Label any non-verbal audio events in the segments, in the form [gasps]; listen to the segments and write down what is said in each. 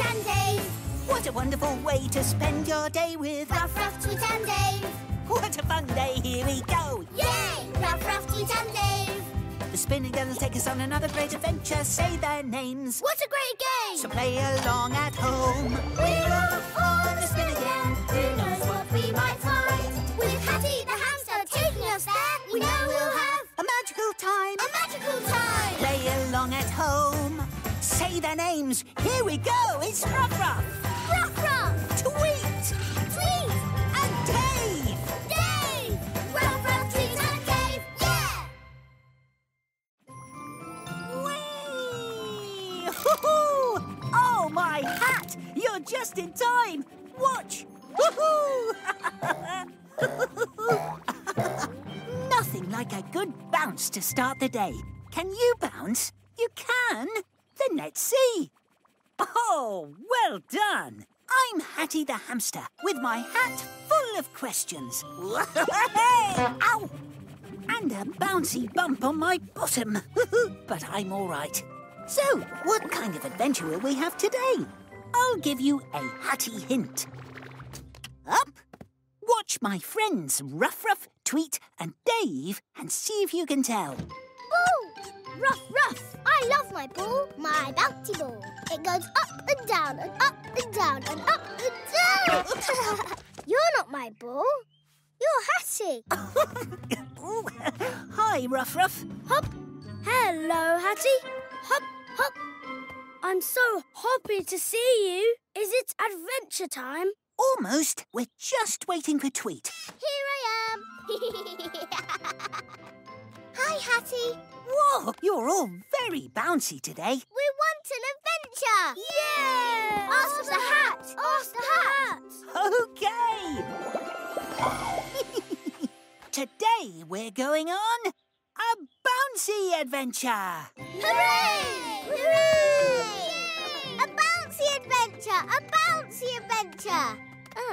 Tweet and Dave. What a wonderful way to spend your day with Ruff, Ruff, Tweet and Dave. What a fun day, here we go! Yay! Ruff, Ruff, Tweet and Dave. The spinning girls take us on another great adventure. Say their names. What a great game! So play along at home. We're off on the spin again. Who knows what we might find? With Hatty the hamster taking us there, we know we'll have A magical time. a magical time. Play along at home. Say their names. Here we go. It's Ruff Ruff, Ruff, ruff, Tweet, tweet, and Dave. Dave. Ruff, ruff, tweet and Dave. Yeah! Whee! Hoo-hoo! [laughs] Oh, my hat! You're just in time. Watch. Woohoo! [laughs] Nothing like a good bounce to start the day. Can you bounce? You can? Then let's see. Oh, well done. I'm Hatty the hamster with my hat full of questions. [laughs] Ow! And a bouncy bump on my bottom. [laughs] but I'm all right. So, what kind of adventure will we have today? I'll give you a Hatty hint. Up! Watch my friends Ruff Ruff, Tweet, and Dave and see if you can tell. Ball! Ruff, ruff! I love my ball, my bouncy ball. It goes up and down and up and down and up and down. [laughs] You're not my ball. You're Hatty. Ooh, [laughs] Hi, Ruff Ruff. Hop. Hello, Hatty. Hop, hop. I'm so happy to see you. Is it adventure time? Almost. We're just waiting for Tweet. Here I am. [laughs] Hi, Hatty. Whoa, you're all very bouncy today. We want an adventure. Yeah! Ask for the hat. Ask the hat. Okay. [laughs] Today we're going on a bouncy adventure. Hooray! Hooray! A bouncy adventure! A bouncy adventure!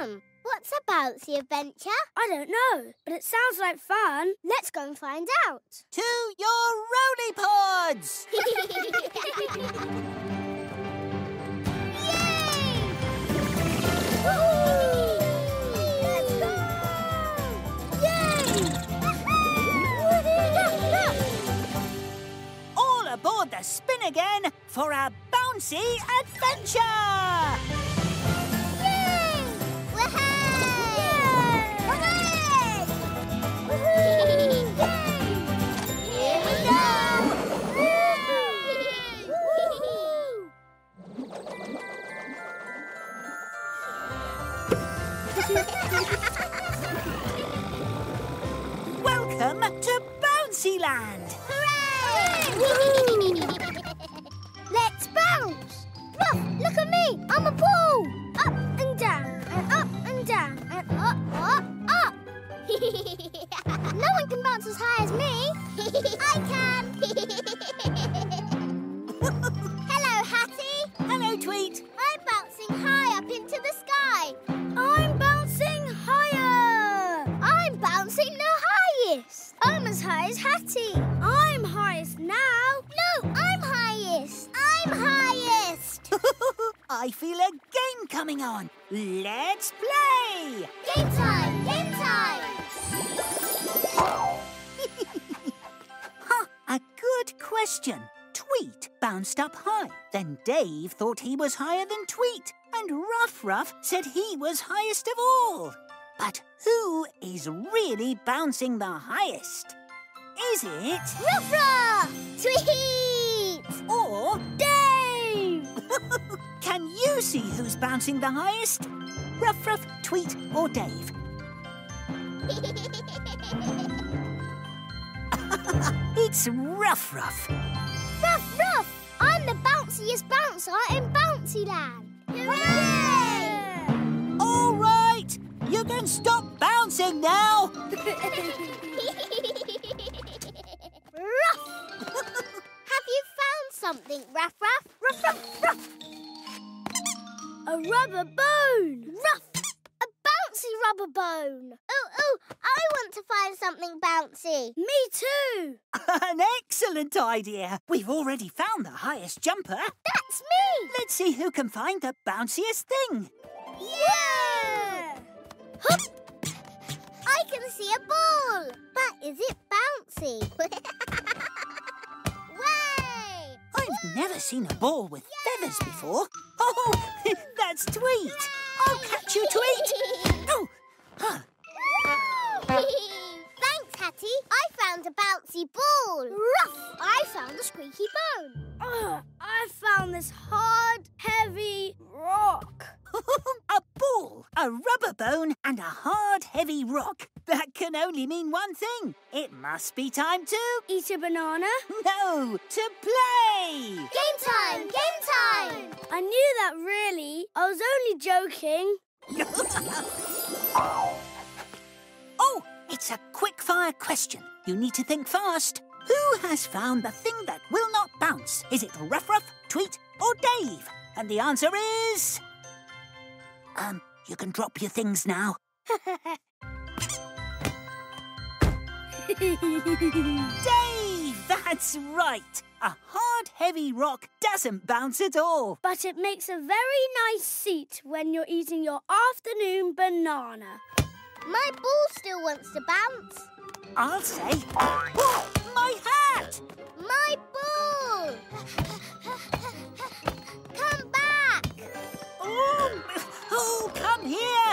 Um, what's a bouncy adventure? I don't know, but it sounds like fun. Let's go and find out. To your roly pods! [laughs] Yay! All aboard the spin again for a bouncy adventure! Land! Bounced up high. Then Dave thought he was higher than Tweet. And Ruff Ruff said he was highest of all. But who is really bouncing the highest? Is it Ruff ruff! Tweet! or Dave! [laughs] can you see who's bouncing the highest? Ruff Ruff, Tweet or Dave? [laughs] [laughs] It's Ruff Ruff. Ruff ruff! I'm bounciest bouncer in Bouncyland! Hooray! All right, you can stop bouncing now. Ruff! [laughs] Have you found something, Ruff Ruff? Ruff Ruff Ruff! A rubber bone! Ruff! A bouncy rubber bone! Ooh, ooh, I I want to find something bouncy. Me too. [laughs] An excellent idea. We've already found the highest jumper. That's me. Let's see who can find the bounciest thing. Yeah! Hup! I can see a ball, but is it bouncy? [laughs] Way! I've never seen a ball with feathers before. Oh, [laughs] that's Tweet. I'll catch you, Tweet. [laughs] Thanks, Hattie. I found a bouncy ball. Ruff! I found a squeaky bone. Ugh, I found this hard, heavy rock. [laughs] a ball, a rubber bone, and a hard, heavy rock. That can only mean one thing. It must be time to... Eat a banana? No, to play! Game time! Game time! I knew that really. I was only joking. [laughs] oh, it's a quick-fire question. You need to think fast. Who has found the thing that will not bounce? Is it Ruff Ruff, Tweet, or Dave? And the answer is... Um, you can drop your things now. [laughs] [laughs] Dave! That's right! A hard, heavy rock doesn't bounce at all. But it makes a very nice seat when you're eating your afternoon banana. My ball still wants to bounce. I'll say... Whoa! My hat! My ball! [laughs] Come back! Oh, [laughs] oh, come here!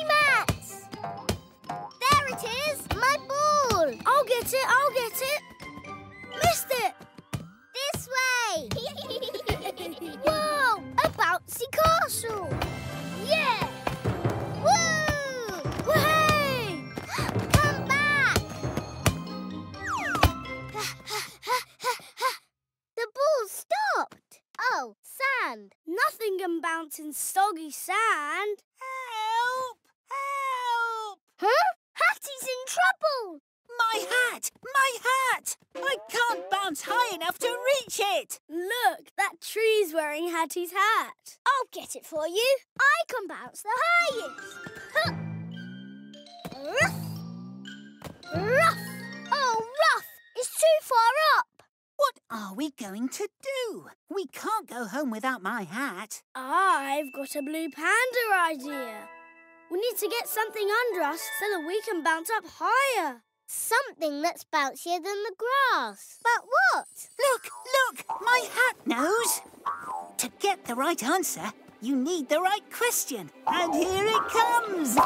Bouncy mats! There it is! My ball! I'll get it, I'll get it. Missed it. This way! [laughs] Whoa! A bouncy castle! Yeah! Woo! Hey! Come back! the ball stopped! Oh, sand! Nothing can bounce in soggy sand. Huh? Hatty's in trouble! My hat! My hat! I can't bounce high enough to reach it! Look, that tree's wearing Hatty's hat. I'll get it for you. I can bounce the highest. Huh. Ruff! Ruff! Oh, Ruff! It's too far up. What are we going to do? We can't go home without my hat. I've got a blue panda idea. We need to get something under us so that we can bounce up higher. Something that's bouncier than the grass. But what? Look, look! My hat knows! To get the right answer, you need the right question. And here it comes! [laughs]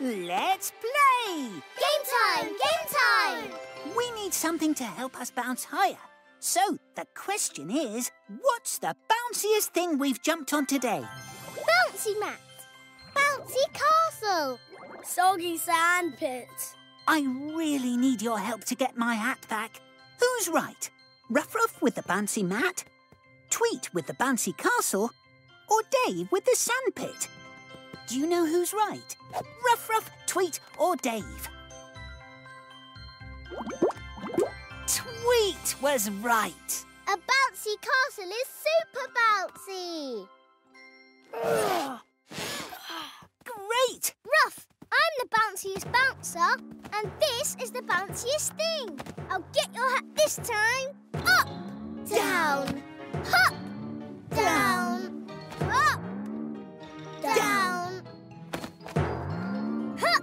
Let's play! Game time! Game time! We need something to help us bounce higher. So, the question is, what's the bounciest thing we've jumped on today? Bouncy mat. Bouncy castle. Soggy sandpit. I really need your help to get my hat back. Who's right? Ruff Ruff with the bouncy mat? Tweet with the bouncy castle? Or Dave with the sandpit? Do you know who's right? Ruff Ruff, Tweet or Dave? Tweet was right. A bouncy castle is super bouncy. Great! Ruff, I'm the bounciest bouncer, and this is the bounciest thing. I'll get your hat this time. Up, down, up, down, up, down, up.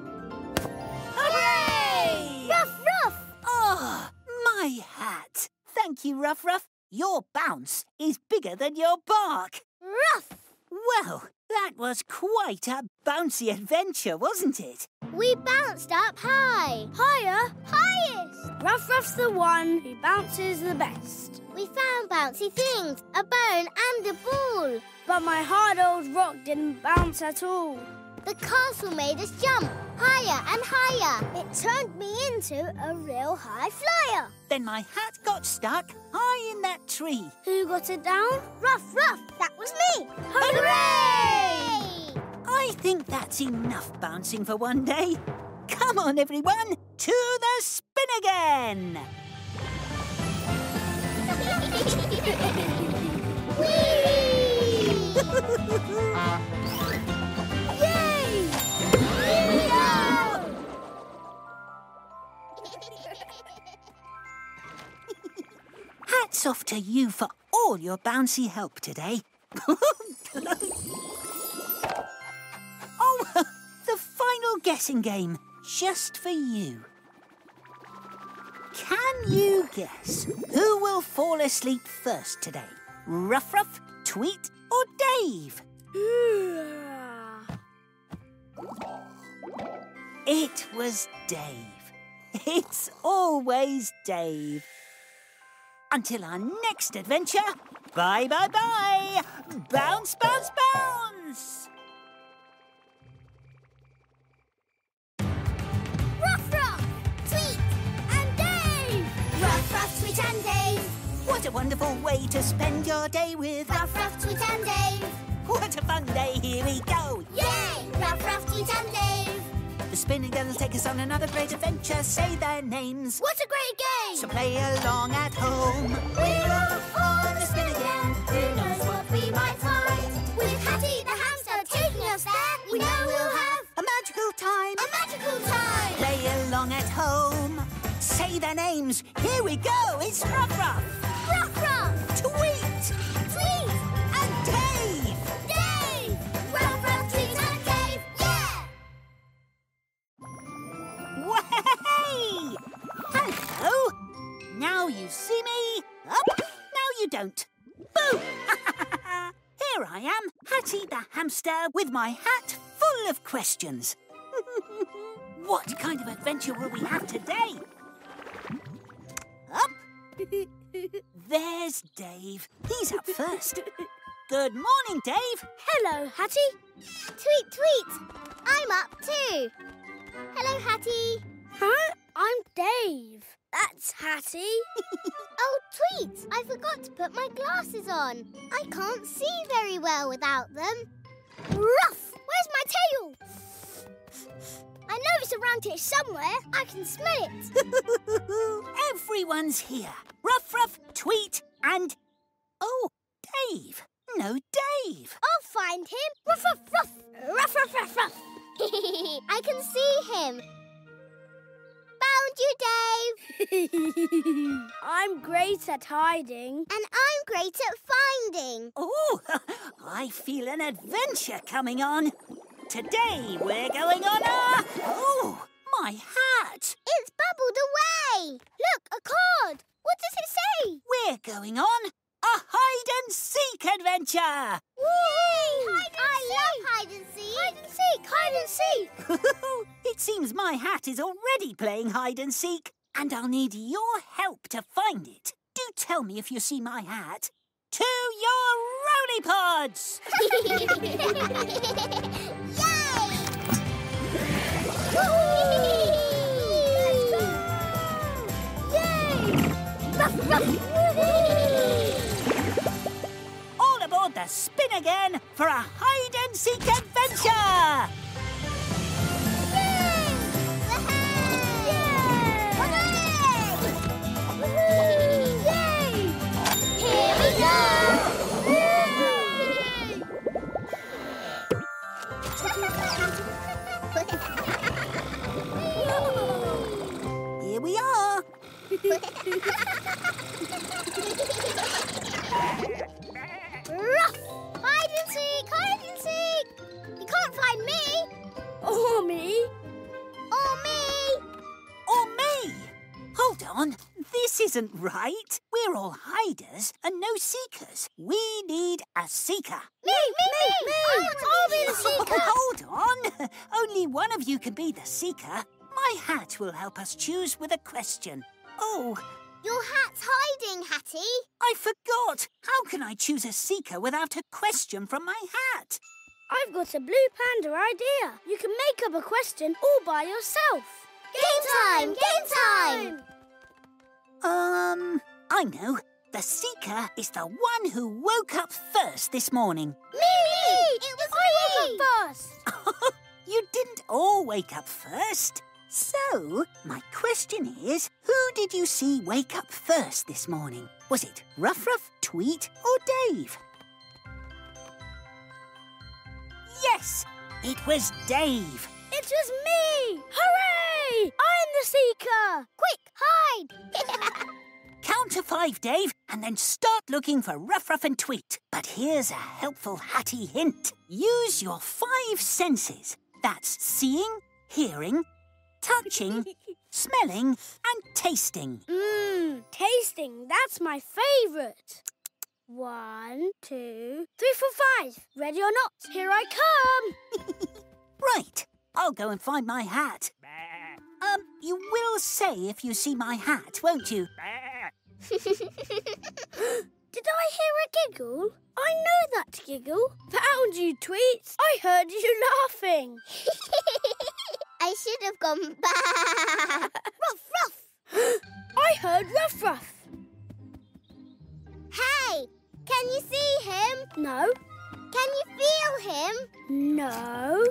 Hooray! Ruff, ruff. Oh, my hat. Thank you, Ruff Ruff. Your bounce is bigger than your bark. Ruff. Well, that was quite a bouncy adventure, wasn't it? We bounced up high. Higher. Highest. Ruff Ruff's the one who bounces the best. We found bouncy things, a bone and a ball. But my hard old rock didn't bounce at all. The castle made us jump higher and higher. It turned me into a real high flyer. Then my hat got stuck high in that tree. Who got it down? Ruff, ruff, that was me. Hooray! I think that's enough bouncing for one day. Come on, everyone, to the spin again. [laughs] Whee! [laughs] Hats off to you for all your bouncy help today. [laughs] oh, [laughs] the final guessing game, just for you. Can you guess who will fall asleep first today? Ruff Ruff, Tweet, or Dave? It was Dave. It's always Dave. Until our next adventure, bye bye bye! Bounce, bounce, bounce! Ruff Ruff, Tweet, and Dave! Ruff Ruff, Tweet and Dave! What a wonderful way to spend your day with Ruff Ruff, Tweet and Dave! What a fun day, here we go! Yay! Ruff Ruff, Tweet and Dave! The spinning girls take us on another great adventure, say their names. What a great game! So play along at home. We're off on the spin again. Who knows what we might find? With Hatty the hamster taking us there, we know we'll have A magical time. a magical time. Play along at home. Say their names. Here we go. It's Ruff Ruff, Ruff Ruff, Tweet, don't. Boo! [laughs] Here I am, Hatty the hamster, with my hat full of questions. [laughs] what kind of adventure will we have today? Up. [laughs] There's Dave. He's up first. Good morning, Dave. Hello, Hatty. Tweet, tweet. I'm up too. Hello, Hatty. Huh? I'm Dave. That's Hatty. [laughs] Oh, Tweet, I forgot to put my glasses on. I can't see very well without them. Ruff! Where's my tail? I know it's around here somewhere. I can smell it. [laughs] Everyone's here. Ruff, ruff, tweet, and. Oh, Dave. No, Dave. I'll find him. Ruff, ruff, ruff. Ruff, ruff, ruff, ruff. [laughs] I can see him. Found you, Dave. [laughs] I'm great at hiding. And I'm great at finding. Oh, [laughs] I feel an adventure coming on. Today we're going on a. Oh, my hat. It's bubbled away. Look, a card. What does it say? We're going on a hide and seek adventure. Whee! I love hide and seek. Hide and seek. Hide and seek. [laughs] it seems my hat is already playing hide and seek, and I'll need your help to find it. Do tell me if you see my hat. To your roly pods! [laughs] [laughs] seeker. Me! Me! Me! me. I want to be the seeker! [laughs] Hold on. Only one of you can be the seeker. My hat will help us choose with a question. Oh, Your hat's hiding, Hatty. I forgot. How can I choose a seeker without a question from my hat? I've got a blue panda idea. You can make up a question all by yourself. Game time! Game time! Um, I know. The seeker is the one who woke up first this morning. Me! Me! It was I me! woke up first. [laughs] you didn't all wake up first. So, my question is, who did you see wake up first this morning? Was it Ruff Ruff, Tweet, or Dave? Yes, it was Dave. It was me! Hooray! I'm the seeker! Quick, hide! [laughs] Count to five, Dave, and then start looking for Ruff Ruff and Tweet. But here's a helpful Hatty hint. Use your five senses. That's seeing, hearing, touching, [laughs] smelling, and tasting. Mmm, tasting. That's my favourite. One, two, three, four, five. Ready or not, here I come. [laughs] Right, I'll go and find my hat. Um, you will say if you see my hat, won't you? [laughs] Did I hear a giggle? I know that giggle. Found you, Tweets. I heard you laughing. [laughs] I should have gone back. [laughs] ruff, ruff. [gasps] I heard Ruff Ruff. Hey, can you see him? No, Can you feel him? no.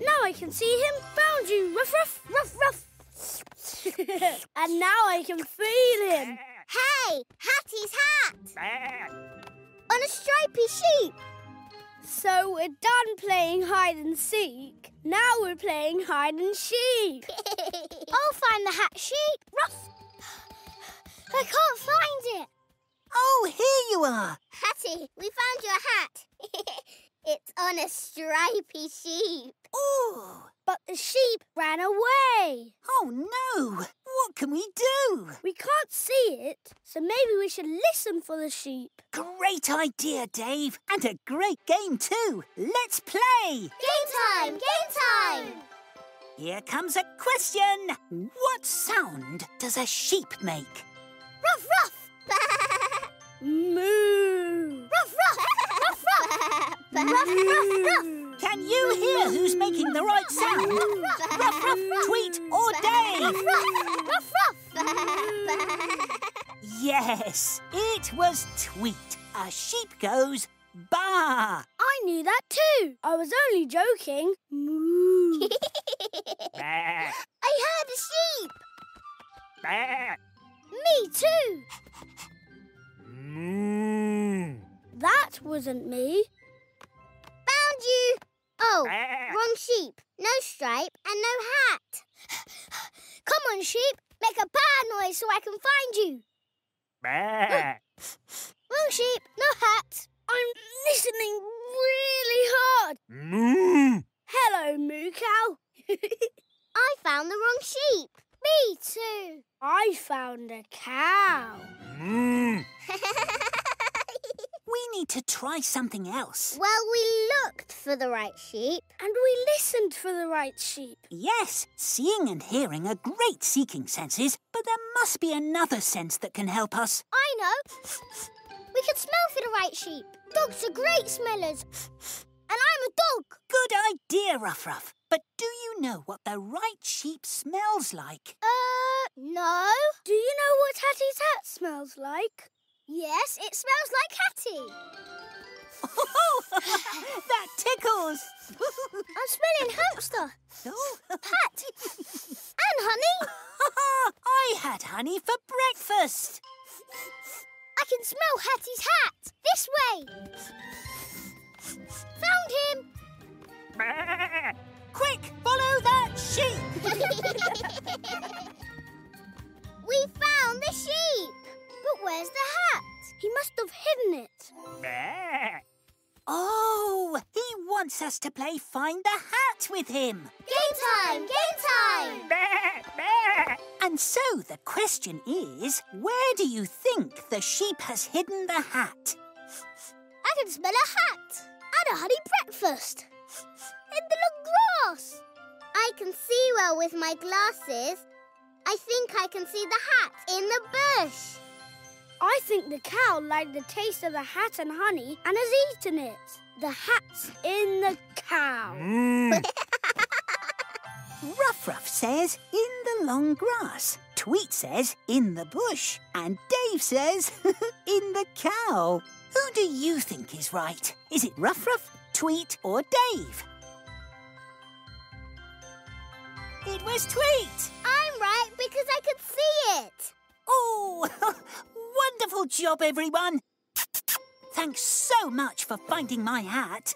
Now I can see him. Found you, Ruff Ruff, Ruff Ruff. [laughs] and now I can feel him. Hey, Hatty's hat. On a stripy sheep. So we're done playing hide and seek. Now we're playing hide and sheep. [laughs] I'll find the hat sheep. Ruff. I can't find it. Oh, here you are. Hatty, we found your hat. [laughs] it's on a stripy sheep. Oh, But the sheep ran away. oh no. What can we do? We can't see it, so maybe we should listen for the sheep. Great idea, Dave. And a great game, too. Let's play. Game time! Game time! Here comes a question. What sound does a sheep make? Ruff, ruff! [laughs] Moo! ruff, ruff! Ruff, ruff! ruff, ruff, ruff! Can you hear who's making the right sound? Ruff, ruff, tweet, or Dave? Ruff, ruff! Yes, it was tweet. A sheep goes ba. I knew that too. I was only joking. Moo! [laughs] I heard a sheep! Me too! Wasn't me. Found you! Oh, ah. wrong sheep. No stripe and no hat. Come on, sheep. Make a bad noise so I can find you. Ah. Something else. well, we looked for the right sheep. And we listened for the right sheep. Yes, seeing and hearing are great seeking senses, but there must be another sense that can help us. I know. We can smell for the right sheep. Dogs are great smellers. And I'm a dog. Good idea, Ruff Ruff. But do you know what the right sheep smells like? Uh, no. Do you know what Hatty's hat smells like? Yes, it smells like Hatty. [laughs] that tickles! [laughs] I'm smelling hamster, oh. hat, and honey. [laughs] I had honey for breakfast. I can smell Hatty's hat. This way. Found him. Quick, follow that sheep! we found the sheep. But where's the hat? He must have hidden it. Oh, he wants us to play Find the Hat with him. Game time! Game time! And so the question is, where do you think the sheep has hidden the hat? I can smell a hat and a honey breakfast in the long grass. I can see well with my glasses. I think I can see the hat in the bush. I think the cow liked the taste of the hat and honey and has eaten it. The hat's in the cow. Mm. [laughs] Ruff Ruff says in the long grass. Tweet says in the bush. And Dave says [laughs] in the cow. Who do you think is right? Is it Ruff Ruff, Tweet, or Dave? It was Tweet! I'm right because I could see it. Oh, [laughs] wonderful job, everyone! Thanks so much for finding my hat.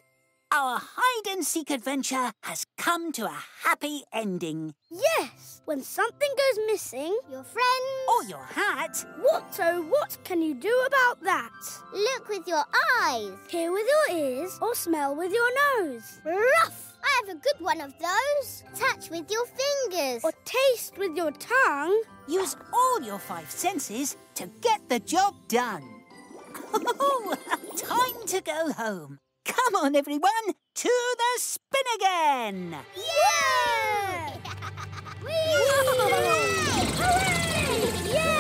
Our hide-and-seek adventure has come to a happy ending. Yes, when something goes missing, Your friends. Or your hat. what oh what can you do about that? Look with your eyes. Hear with your ears or smell with your nose. Ruff! I have a good one of those. Touch with your fingers. Or taste with your tongue. Use all your five senses to get the job done. Oh, [laughs] time to go home. Come on, everyone, to the spin again. Yeah! [laughs] Whee! Hooray! Yeah!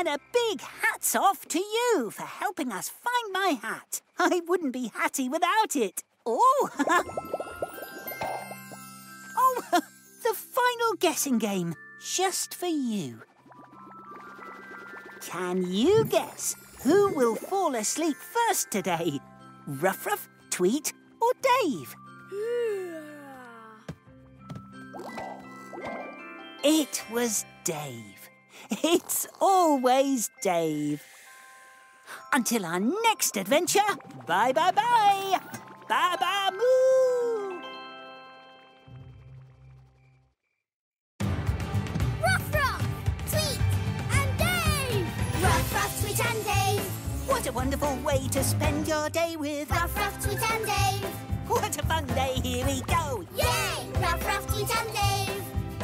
And a big hats off to you for helping us find my hat. I wouldn't be hatty without it. Oh! [laughs] oh, [laughs] the final guessing game, just for you. Can you guess who will fall asleep first today? Ruff Ruff, Tweet, or Dave? It was Dave. It's always Dave. Until our next adventure, bye bye bye. Bye bye moo. Ruff Ruff! Tweet! And Dave! Ruff Ruff, Tweet and Dave! What a wonderful way to spend your day with. Ruff Ruff, Tweet and Dave! What a fun day, here we go. Yay! Ruff Ruff, Tweet and Dave!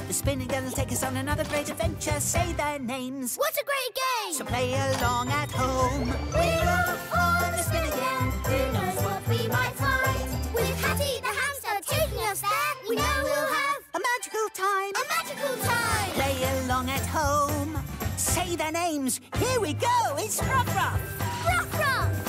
The spinning girls take us on another great adventure. Say their names. What a great game! So play along at home. We're off on a spin again. Who knows what we might find? With Hatty the hamster taking us there, we know we'll have A magical time. a magical time. Play along at home. Say their names. Here we go. It's Ruff Ruff. Ruff Ruff,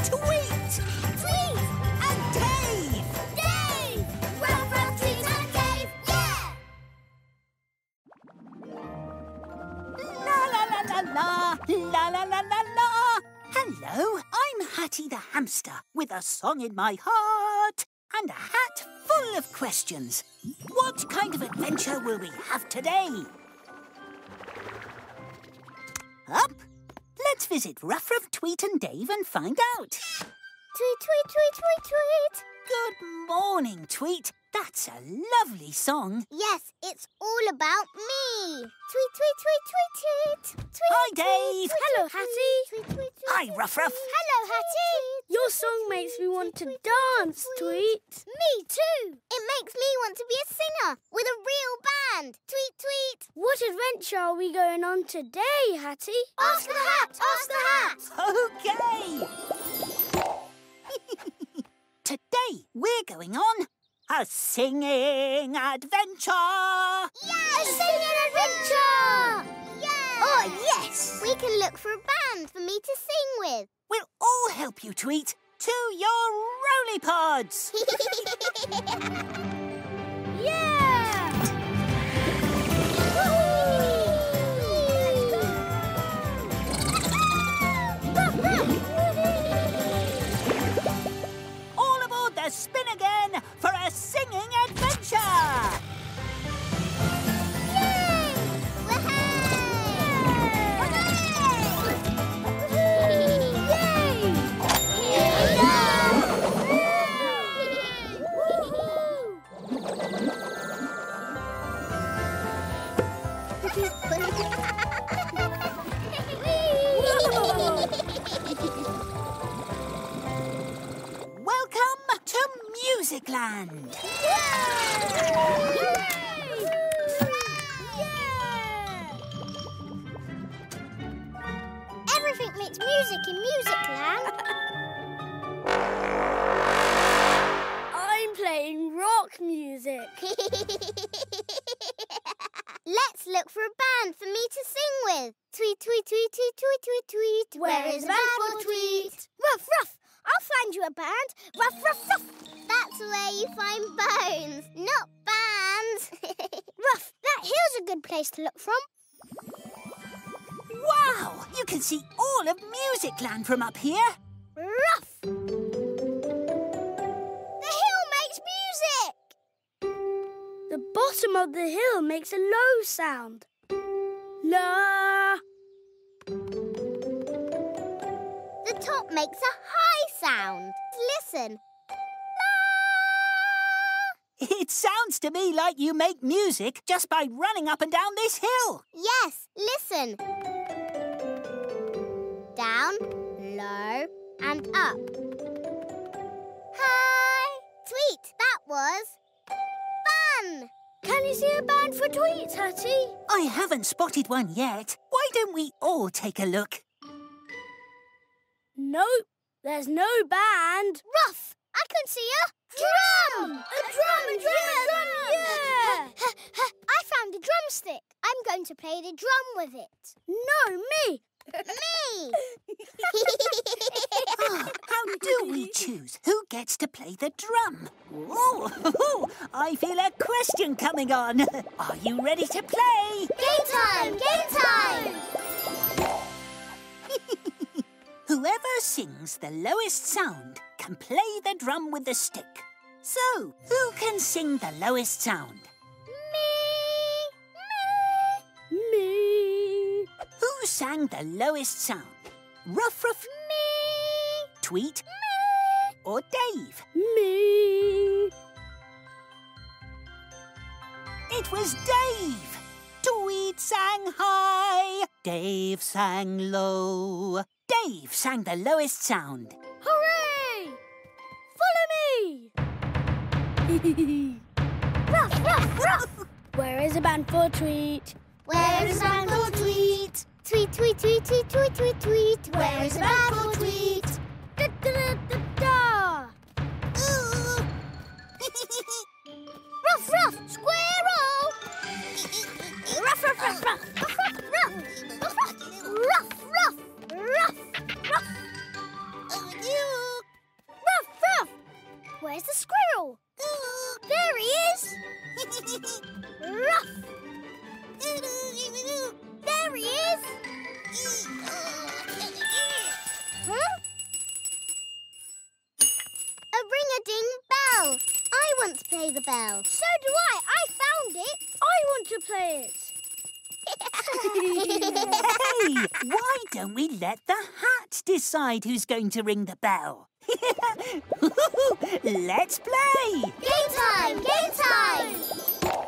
la la la. La la la. Hello, I'm Hatty the hamster with a song in my heart and a hat full of questions. What kind of adventure will we have today? Up. Let's visit Ruff Ruff, Tweet and Dave and find out. Tweet, tweet, tweet, tweet, tweet. Good morning, Tweet. That's a lovely song. Yes, it's all about me. Tweet, tweet, tweet, tweet, tweet. tweet Hi, Dave. tweet, Hello, tweet, Hatty. Tweet, tweet, tweet, Hi, Ruff Ruff. tweet. Hello, Hatty. Your song makes me want to dance, Tweet. Me too. It makes me want to be a singer with a real band. Tweet, tweet. What adventure are we going on today, Hatty? Ask the hat. Ask the hat. [laughs] Okay. [laughs] Today we're going on a singing adventure. Yeah, a singing adventure. Yeah. Oh yes. We can look for a band for me to sing with. We'll all help you, Tweet, to your roly pods. [laughs] Yeah! all aboard the spin again for a singing adventure. Musicland. Everything makes music in Musicland. I'm playing rock music. [laughs] Let's look for a band for me to sing with. Tweet, tweet, tweet, tweet, tweet, tweet, tweet. Where is the band Tweet? Ruff, ruff. I'll find you a band. Ruff, ruff, ruff. That's where you find bones, not bands. [laughs] ruff, that hill's a good place to look from. Wow! You can see all of Musicland from up here. Ruff. The hill makes music. The bottom of the hill makes a low sound. La. The top makes a high sound. Listen. It sounds to me like you make music just by running up and down this hill. Yes, listen. Down, low, and up. Hi! Tweet, that was fun! Can you see a band for Tweet, Hatty? I haven't spotted one yet. Why don't we all take a look? Nope, there's no band. Ruff, I can see a drum! A drum, a drum, a drum, yeah! [laughs] I found a drumstick. I'm going to play the drum with it. No, me. Me! Ah, [laughs] how do we [laughs] choose who gets to play the drum? Oh, I feel a question coming on. Are you ready to play? Game time! Game time! Whoever sings the lowest sound can play the drum with the stick. So, who can sing the lowest sound? Me! Me. Me! Who sang the lowest sound? Ruff Ruff, Me! Tweet, Me! or Dave? Me. It was Dave. Tweet sang high. Dave sang low. Dave sang the lowest sound. Hooray! Follow me. [laughs] Ruff, ruff, ruff! Where is a band for Tweet? Where is a band for tweet? Tweet, tweet, tweet, tweet, tweet, tweet, tweet. Where is a band for tweet? Play the bell. So do I. I found it. I want to play it. [laughs] Hey, why don't we let the hat decide who's going to ring the bell? [laughs] Let's play! Game time! Game time! [laughs]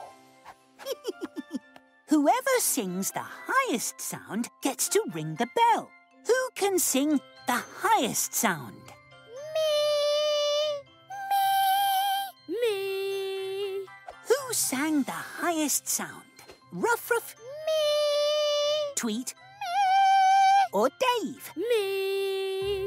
Whoever sings the highest sound gets to ring the bell. Who can sing the highest sound? Who sang the highest sound? Ruff Ruff, Me! Tweet, Me! or Dave? Me.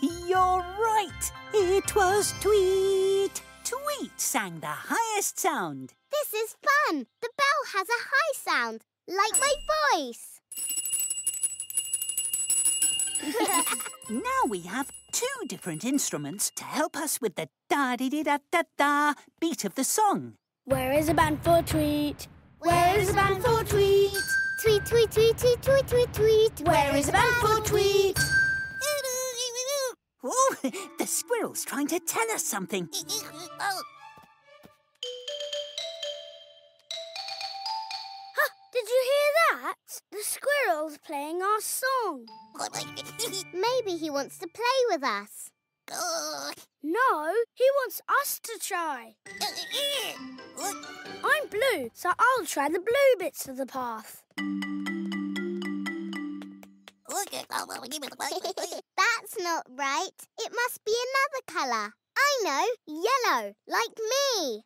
You're right. It was Tweet. Tweet sang the highest sound. This is fun. The bell has a high sound, like my voice. [laughs] Now we have two different instruments to help us with the da di di da da da beat of the song. Where is a band for Tweet? Where is a band for tweet? Tweet, tweet, tweet, tweet, tweet, tweet, tweet. Where is a band for tweet? Oh, the squirrel's trying to tell us something. [laughs] Did you hear that? The squirrel's playing our song. [laughs] Maybe he wants to play with us. No, he wants us to try. [laughs] I'm blue, so I'll try the blue bits of the path. [laughs] That's not right. It must be another colour. I know, yellow, like me.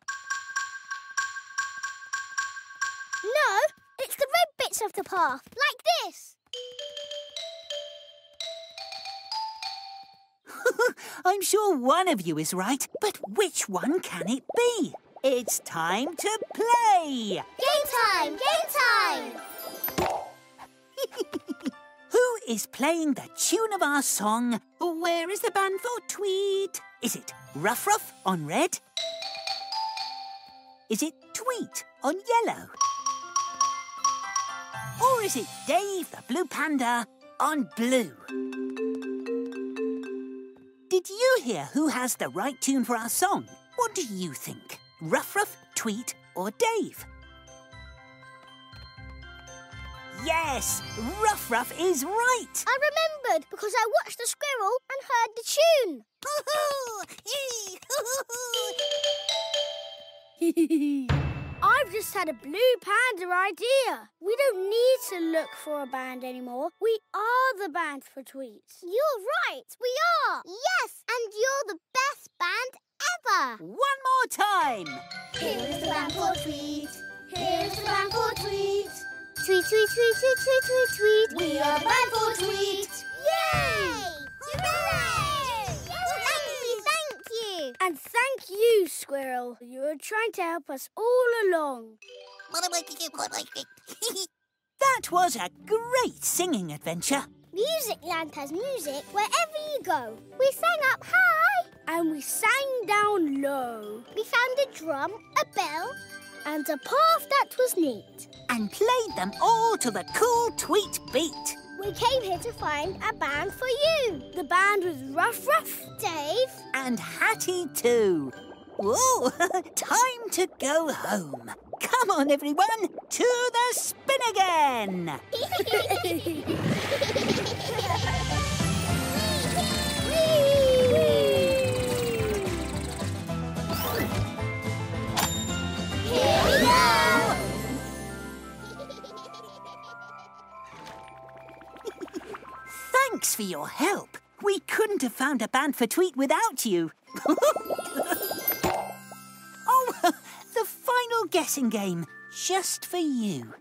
No, it's the red bits of the path, like this. [laughs] I'm sure one of you is right, but which one can it be? It's time to play! Game time, game time. [laughs] Who is playing the tune of our song, Where is the band for Tweet? Is it Ruff Ruff on red? Is it Tweet on yellow? Or is it Dave the Blue Panda on blue? Did you hear who has the right tune for our song? What do you think? Ruff Ruff, Tweet, or Dave? Yes, Ruff Ruff is right. I remembered because I watched the squirrel and heard the tune. [laughs] [laughs] I've just had a blue panda idea. We don't need to look for a band anymore. We are the band for tweets. You're right, we are. Yes, and you're the best band ever. One more time. Here's the band for tweet. Here's the band for tweet. Tweet, tweet, tweet, tweet, tweet, tweet, tweet. We are the band for tweet. You, Squirrel. You were trying to help us all along. [laughs] That was a great singing adventure. Music Land has music wherever you go. We sang up high. And we sang down low. We found a drum, a bell, And a path that was neat. And played them all to the cool tweet beat. We came here to find a band for you. The band was Ruff Ruff. Dave, And Hatty too. Whoa, [laughs] time to go home. Come on, everyone, to the spin again. Here we go! Thanks for your help. We couldn't have found a band for Tweet without you. [laughs] guessing game, just for you.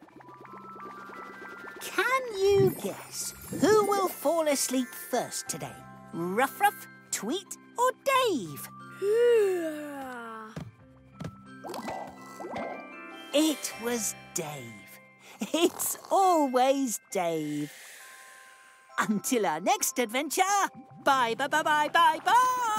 Can you guess who will fall asleep first today? Ruff Ruff, Tweet, or Dave? [sighs] It was Dave. It's always Dave. Until our next adventure, bye bye bye bye bye bye.